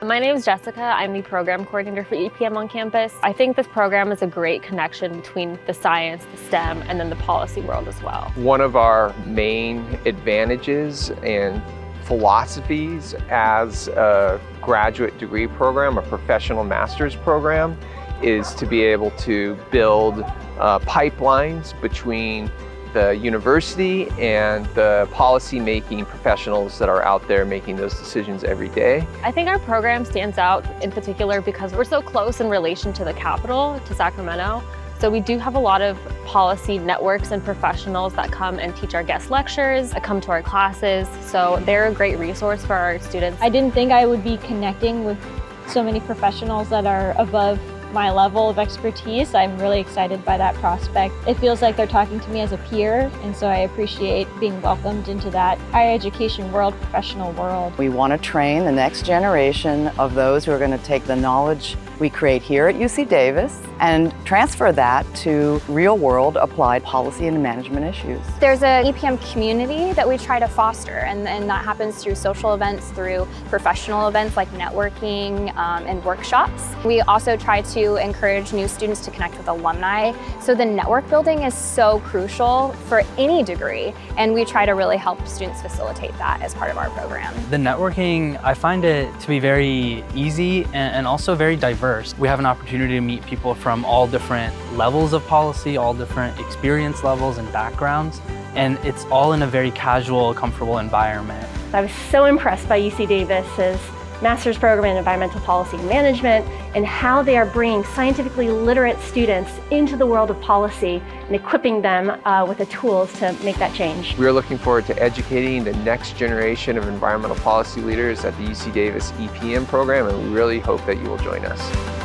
My name is Jessica. I'm the program coordinator for EPM on campus. I think this program is a great connection between the science, the STEM, and then the policy world as well. One of our main advantages and philosophies as a graduate degree program, a professional master's program, is to be able to build uh, pipelines between the university and the policy-making professionals that are out there making those decisions every day. I think our program stands out in particular because we're so close in relation to the capital, to Sacramento. So we do have a lot of policy networks and professionals that come and teach our guest lectures, that come to our classes. So they're a great resource for our students. I didn't think I would be connecting with so many professionals that are above my level of expertise. I'm really excited by that prospect. It feels like they're talking to me as a peer, and so I appreciate being welcomed into that higher education world, professional world. We want to train the next generation of those who are going to take the knowledge we create here at UC Davis and transfer that to real world applied policy and management issues. There's an EPM community that we try to foster and, and that happens through social events, through professional events like networking um, and workshops. We also try to encourage new students to connect with alumni. So the network building is so crucial for any degree and we try to really help students facilitate that as part of our program. The networking, I find it to be very easy and, and also very diverse. We have an opportunity to meet people from all different levels of policy, all different experience levels and backgrounds, and it's all in a very casual, comfortable environment. I was so impressed by UC Davis's master's program in environmental policy and management and how they are bringing scientifically literate students into the world of policy and equipping them uh, with the tools to make that change. We're looking forward to educating the next generation of environmental policy leaders at the UC Davis EPM program and we really hope that you will join us.